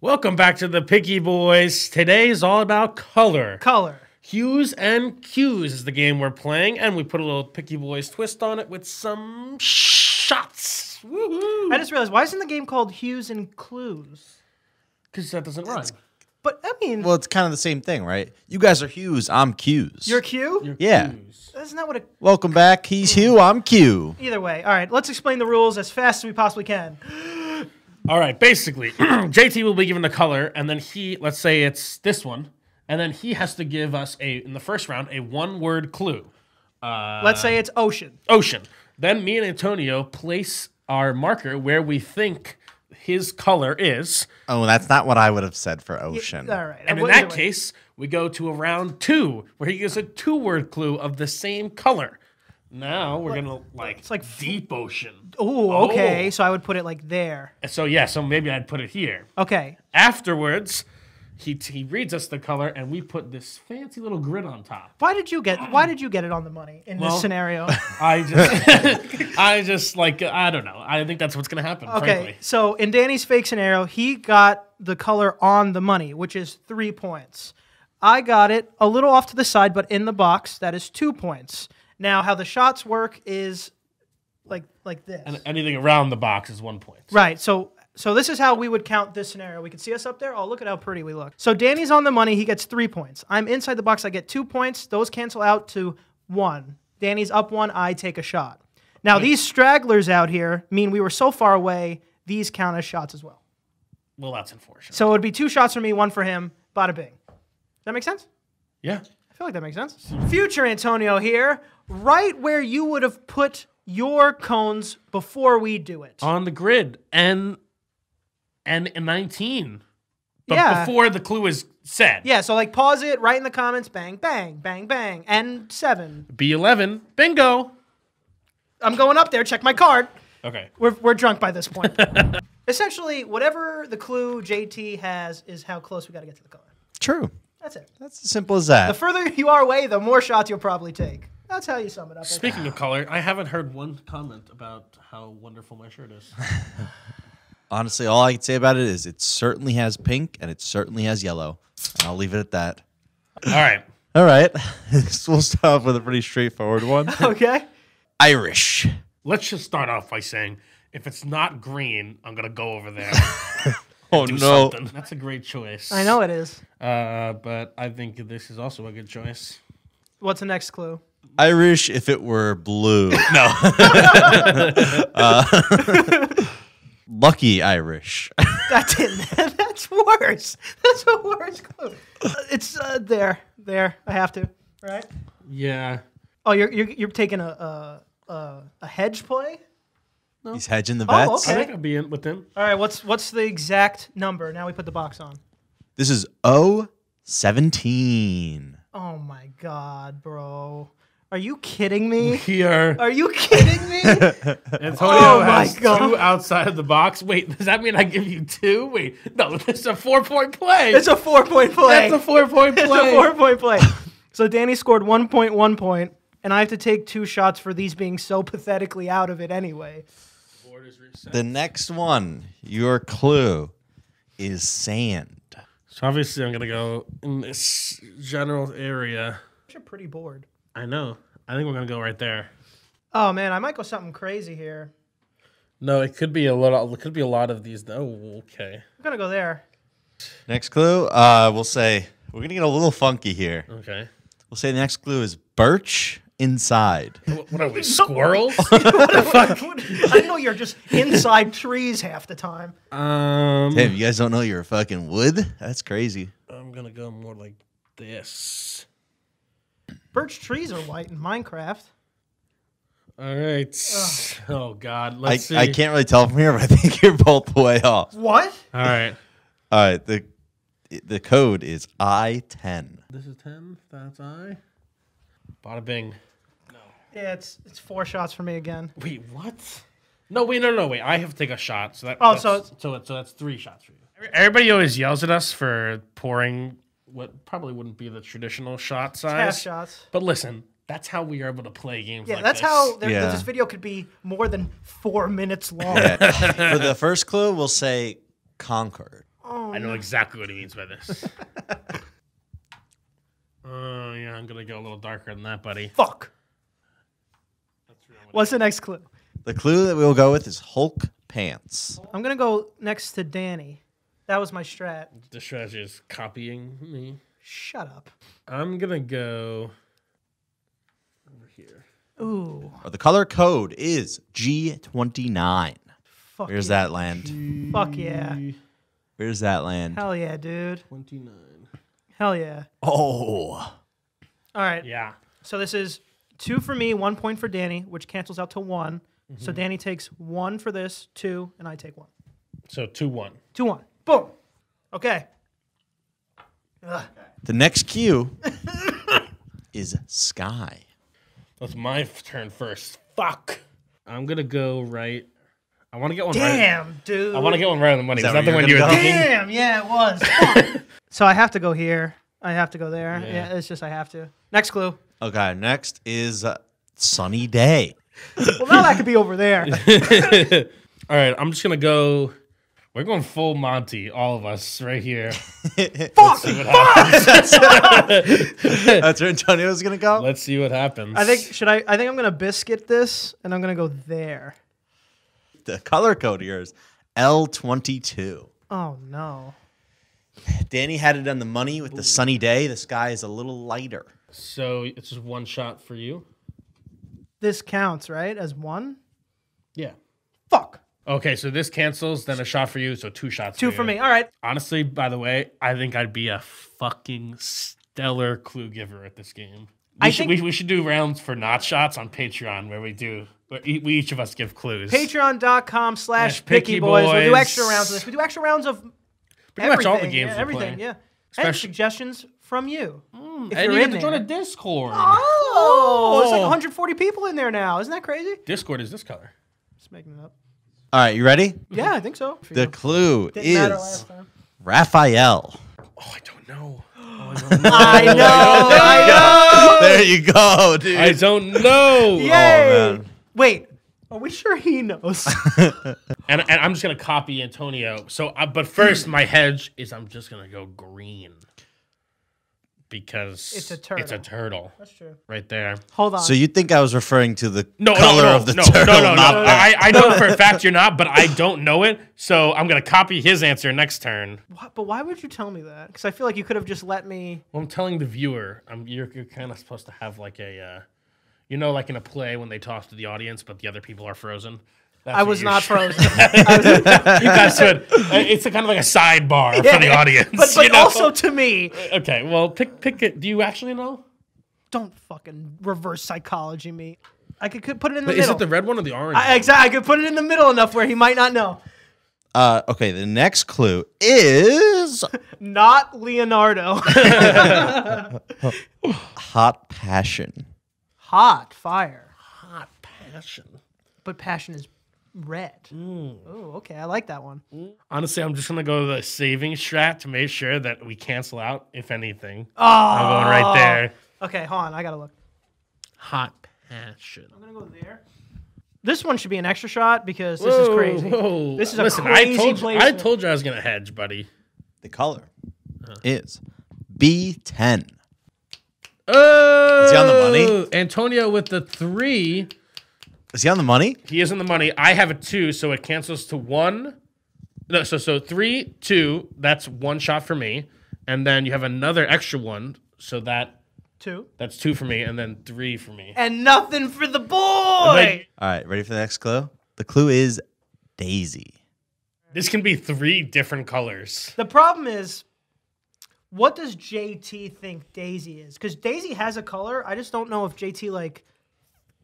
Welcome back to the Picky Boys. Today is all about color. Color. Hues and cues is the game we're playing, and we put a little Picky Boys twist on it with some shots. Woohoo! I just realized why isn't the game called Hues and Clues? Because that doesn't rhyme. But I mean, Well, it's kind of the same thing, right? You guys are hues, I'm Q's. your Q. Your Yeah. cues. Isn't that what it? Welcome back. He's Hugh, I'm Q. Either way. All right. Let's explain the rules as fast as we possibly can. All right, basically, JT will be given the color, and then he, let's say it's this one, and then he has to give us a, in the first round, a one word clue. Uh, Let's say it's ocean. ocean. Then me and Antonio place our marker where we think his color is. Oh, that's not what I would have said for ocean. All right. And in well, that way. case, we go to a round two where he gives a two word clue of the same color. Now we're gonna like it's like deep ocean. Ooh, oh. okay. Oh. So I would put it like there. So yeah, so maybe I'd put it here. Okay. Afterwards, he he reads us the color, and we put this fancy little grid on top. Why did you get? Why did you get it on the money in Well, this scenario? I just, I just like I don't know. I think that's what's gonna happen. Okay. Frankly. So in Danny's fake scenario, he got the color on the money, which is three points. I got it a little off to the side, but in the box, that is two points. Now, how the shots work is like like this. And anything around the box is one point. Right. So so this is how we would count this scenario. We can see us up there. Oh, look at how pretty we look. So Danny's on the money. He gets three points. I'm inside the box. I get two points. Those cancel out to one. Danny's up one. I take a shot. Now these stragglers out here mean we were so far away. These count as shots as well. Well, that's unfortunate. So it would be two shots for me, one for him. Bada bing. Does that make sense? yeah. I feel like that makes sense. Future Antonio here, right where you would have put your cones before we do it. on the grid and and in 19 but Yeah. before the clue is said Yeah, so like pause it, write in the comments, bang, bang, bang, bang, and seven. b11 bingo I'm going up there, check my card. okay We're, we're drunk by this point. Essentially, whatever the clue JT has is how close we got to get to the color. True. That's it. That's as simple as that. The further you are away, the more shots you'll probably take. That's how you sum it up. speaking of color i haven't heard one comment about how wonderful my shirt is Honestly, all I can say about it is it certainly has pink and it certainly has yellow. And I'll leave it at that. all right All right. so we'll start off with a pretty straightforward one. Okay. Irish. let's just start off by saying if it's not green i'm gonna go over there Oh, do no. something that's a great choice I know it is. uh, but i think this is also a good choice What's the next clue? Irish if it were blue. No. Uh, lucky Irish. That didn't. That's worse. That's a worse clue. Uh, It's uh, there. There. I have to. Right? yeah Oh, you're, you're, you're taking a, a, a, a hedge play? He's hedging the Oh, bets. i okay. think i'll be in with him All right, what's what's the exact number? Now we put the box on. This is O 17. Oh my god, bro. Are you kidding me? here Are you kidding me? Antonio Oh my has God. two outside of the box. Wait, does that mean I give you two? Wait, no, it's a four point play. it's a four point play. That's a four point play. It's a four point play. So Danny scored one point, one point, and I have to take two shots for these being so pathetically out of it anyway. The next one, your clue is sand. So obviously, I'm gonna go in this general area. You're pretty bored. I know. I think we're gonna go right there. Oh man, I might go something crazy here. No, it could be a lot. It could be a lot of these. Oh, okay, I'm gonna go there. Next clue, uh, we'll say we're gonna get a little funky here. okay. We'll say the next clue is birch inside. What, what are we squirrels? I know you're just inside trees half the time. um, Damn, you guys don't know you're a fucking wood? That's crazy. I'm gonna go more like this. Birch trees are white in Minecraft. All right. Oh God. I, Let's see. I can't really tell from here, but I think you're both way off. What? All right. All right, the the code is I ten. This is ten. That's I. Bada bing. Yeah, it's it's four shots for me again. Wait, what? No, wait, no, no, wait. I have to take a shot. So that. Oh, that's- so so so that's three shots for you. Everybody always yells at us for pouring what probably wouldn't be the traditional shot size. Half shots. But listen, that's how we are able to play games. Yeah, like that's this. how there, Yeah. this video could be more than four minutes long. For the first clue, we'll say Concord. Oh, I know exactly what he means by this. Oh yeah, I'm gonna go a little darker than that, buddy. fuck. What's the next clue? The clue that we'll go with is Hulk pants. I'm gonna go next to Danny. That was my strat. The strategy is copying me. Shut up. I'm gonna go over here. Ooh, Or the color code is G29. fuck. Where's yeah. that land? Fuck yeah. Where's that land? Hell yeah, dude. Twenty-nine. Hell yeah. Oh. All right. Yeah. So this is two for me, one point for Danny, which cancels out to one. Mm-hmm. So Danny takes one for this, two, and I take one. So two one. Two one. Boom. Okay. Ugh. The next cue is Sky. That's my turn first. Fuck. I'm gonna go right. I want to get one right. Damn, dude. I want to get one right on the money. Is Is that that the one you're were go? thinking? Damn, yeah, it was. So I have to go here. I have to go there. Yeah. Yeah. it's just I have to. Next clue. Okay, next is uh, Sunny Day. Well, now that could be over there. All right, I'm just gonna go. We're going full Monty, all of us, right here. Fuck. That's where Antonio's gonna go. Let's see what happens. I think should I? I think I'm gonna biscuit this, and I'm gonna go there. The color code here is L22. Oh no. Danny had it on the money with the sunny day. The sky is a little lighter. So. It's just one shot for you. This counts, right? As one. Yeah. Fuck. Okay, so this cancels, then a shot for you, so two shots. Two for, for me. All right. Honestly, by the way, I think I'd be a fucking stellar clue giver at this game. We, I should, think- we, we should do rounds for not shots on Patreon where we do where e- we each of us give clues. Patreon.com slash picky Picky boys. We'll do extra rounds of this. We do extra rounds of Pretty much all the games yeah, we everything, yeah. and suggestions from you. If and you're you in get to join a Discord. Oh, there's like Oh. 140 people in there now. Isn't that crazy? Discord is this color. Just making it up. All right, you ready? Yeah, I think so. The clue Didn't matter is last time. Raphael. Oh, I don't know. Oh, I don't know. I know. I know. there you go, dude. I don't know. Yay. man. Wait, are we sure he knows? And, and I'm just gonna copy Antonio. So, uh, but first, my hedge is I'm just gonna go green because It's a turtle. It's a turtle. turtle That's true. right there. Hold on. So you think I was referring to the No, color no, no, of the no, turtle? no, no, no. not the- I, I know for a fact you're not, but I don't know it. So I'm gonna copy his answer next turn. Why- but why would you tell me that? Because I feel like you could have just let me. Well, I'm telling the viewer. I'm, you're you're kind of supposed to have like a, uh, you know, like in a play when they talk to the audience, but the other people are frozen. That's I was not sh- frozen. you guys should. It's a kind of like a sidebar for the audience. but but you know? also to me, okay. Well, pick pick it. Do you actually know? don't fucking reverse psychology me. I could, could put it in the Is middle. it the red one or the orange? I, exactly. I could put it in the middle enough where he might not know. Uh, okay, the next clue is Not Leonardo. hot passion. Hot fire, hot passion. but passion is red. Oh, okay. I like that one. Mm. Honestly, I'm just gonna go to the saving strat to make sure that we cancel out if anything. Oh, I'm going right there. Okay, hold on. I gotta look. Hot passion. I'm gonna go there. This one should be an extra shot because this is crazy. Whoa. This is a Listen, crazy I told you, I placement. told you I was gonna hedge, buddy. The color is B10. Oh, Is he on the money? Antonio with the three. Is he on the money? He is in the money. I have a two, so it cancels to one. No, so so three, two. That's one shot for me, and then you have another extra one, so that Two. that's two for me, and then three for me. And nothing for the boy. Like, All right, ready for the next clue? The clue is Daisy. this can be three different colors. The problem is, what does JT think Daisy is? Because Daisy has a color. I just don't know if JT like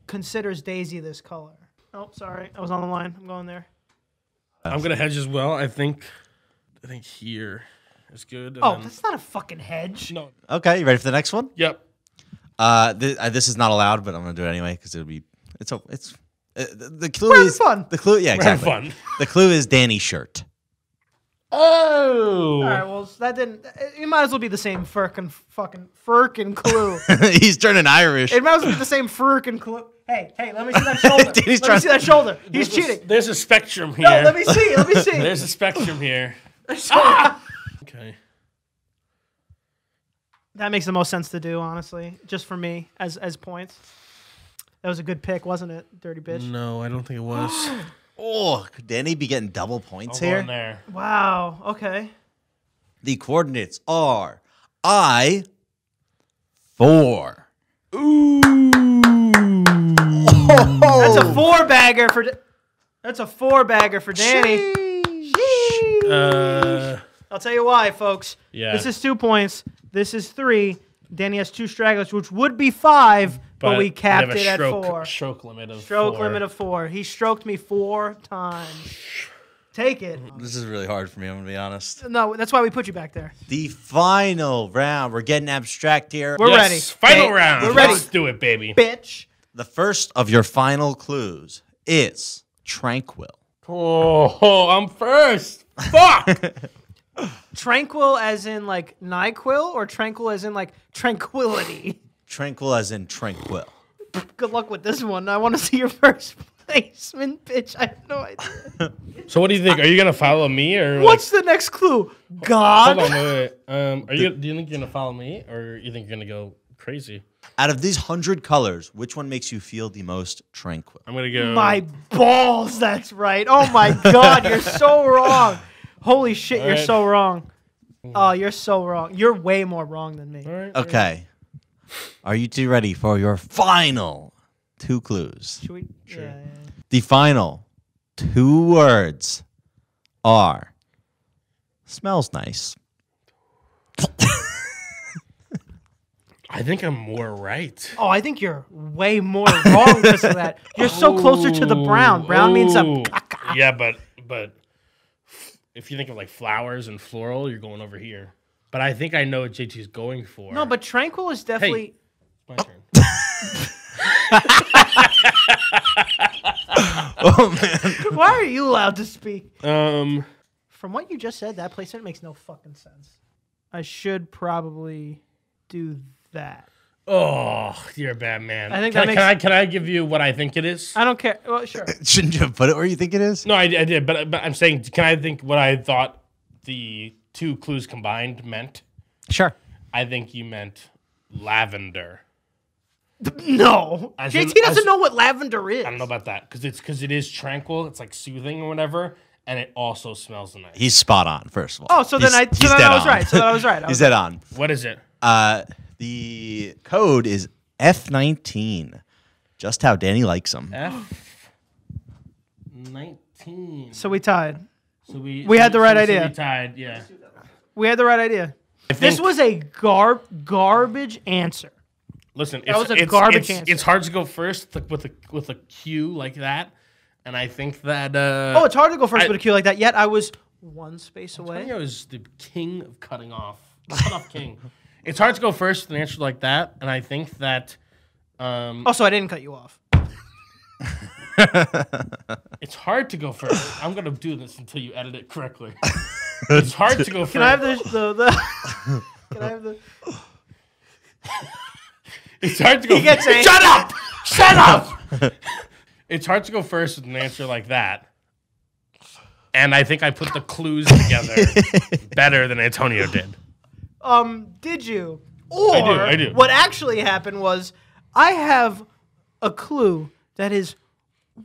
considers Daisy this color. Oh, sorry, I was on the line. I'm going there. I'm gonna hedge as well. I think. I think here is good. and Oh, then- that's not a fucking hedge. no. Okay, you ready for the next one? Yep. Uh, th- uh, this is not allowed, but I'm gonna do it anyway because it'll be it's a it's uh, the, the clue We're having is fun. The clue, yeah, We're having exactly. fun. The clue is Danny's shirt. Oh. All right, well that didn't. It might as well be the same firkin fucking firkin clue. He's turning Irish. it might as well be the same firkin clue. Hey, hey, let me see that shoulder. Danny's let me see that shoulder. He's There's a- cheating. There's a spectrum here. No, let me see. Let me see. There's a spectrum here. Ah! Okay. That makes the most sense to do, honestly, just for me as as points. That was a good pick, wasn't it, dirty bitch? No, I don't think it was. Oh, could Danny be getting double points I'll go in here? there. Wow. Okay. The coordinates are I four. Ooh. That's a four bagger for. That's a four bagger for Danny. Uh, I'll tell you why, folks. Yeah. This is two points. This is three. Danny has two stragglers, which would be five, but, we I capped have a it at four. Stroke limit of Stroke four. limit of four. He stroked me four times. Take it. This is really hard for me, I'm gonna be honest. No, that's why we put you back there. The final round. We're getting abstract here. We're Yes, ready. Final Hey, round. we're ready. Let's do it, baby. Bitch. the first of your final clues is tranquil. Oh, I'm first. Fuck. Tranquil as in like NyQuil or tranquil as in like tranquility? Tranquil as in tranquil. Good luck with this one. I want to see your first placement, bitch. I have no idea. so what do you think? Are you gonna follow me or What's the next clue? God. hold on, wait, wait. Um, are you? Do you think you're gonna follow me, or you think you're gonna go crazy? Out of these hundred colors, which one makes you feel the most tranquil? I'm gonna go. My balls, that's right. Oh my god, you're so wrong. Holy shit, you're Alright. so wrong. Oh, you're so wrong. You're way more wrong than me. All right. Okay. Are you two ready for your final two clues? Should we? Yeah, yeah, yeah. The final two words are smells nice. I think I'm more right. Oh, I think you're way more wrong because of that. You're so closer to the brown. Brown means a caca. Yeah, but but if you think of like flowers and floral, you're going over here. But I think I know what JT's going for. No, but tranquil is definitely. my turn. Oh man. Why are you allowed to speak? Um, From what you just said, that placement makes no fucking sense. I should probably do that. oh, you're a bad man. I think can, that I, makes- can I can I give you what I think it is? I don't care. Well, sure. Shouldn't you have put it where you think it is? No, I, I did, but but I'm saying, can I think what I thought the two clues combined meant? Sure. I think you meant lavender. No. As JT in- doesn't as- know what lavender is. I don't know about that because it's because it is tranquil. It's like soothing or whatever, and it also smells nice. He's spot on, first of all. Oh, so then He's- I so then I was on. right. So then I was right. I he's was dead on. What is it? Uh, the code is F19. Just how Danny likes them. F nineteen. So we tied. So we We had the right so idea. we tied. Yeah. We had the right idea. I This was a gar garbage answer. Listen, it's, was a it's, garbage it's, answer. it's hard to go first with a with a cue like that, and I think that. Uh, Oh, it's hard to go first I- with a cue like that. Yet I was one space away. I was the king of cutting off. Cut off king. It's hard to go first with an answer like that, and I think that. Um, Oh, so I didn't cut you off. It's hard to go first. I'm gonna do this until you edit it correctly. it's hard to go first. Can I have the the, the Can I have the It's hard to go. He gets angry. Shut up! Shut up! it's hard to go first with an answer like that. And I think I put the clues together better than Antonio did. um did you? Or I do, I do. what actually happened was I have a clue that is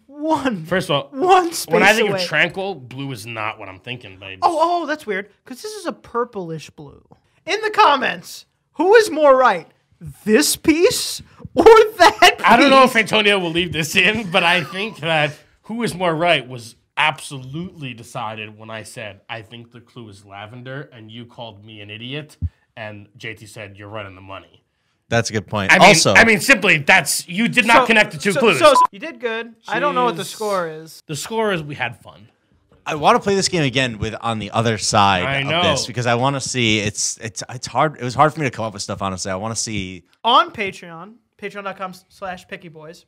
one First of all, one space when I think away. of tranquil, blue is not what I'm thinking, baby. Oh, oh, that's weird. Because this is a purplish blue. In the comments, who is more right? This piece or that piece? I don't know if Antonio will leave this in, but I think that who is more right was absolutely decided when I said I think the clue is lavender, and you called me an idiot, and JT said you're right on the money. That's a good point. I mean, also, I mean, simply that's you did not So- connect the two so, clues. So, you did good. I don't know what the score is. the score is we had fun. I want to play this game again with on the other side I of know. this because I want to see. It's it's it's hard. It was hard for me to come up with stuff. Honestly, I want to see. On Patreon, patreon.com slash picky boys,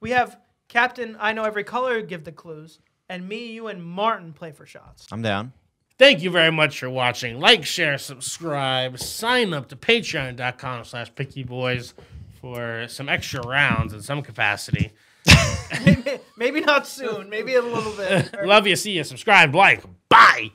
we have Captain I Know Every Color give the clues, and me, you, and Martin play for shots. I'm down. Thank you very much for watching. Like, share, subscribe, sign up to patreon.com slash pickyboys for some extra rounds in some capacity. maybe not soon, maybe a little bit. Love you, see you, subscribe, like, bye.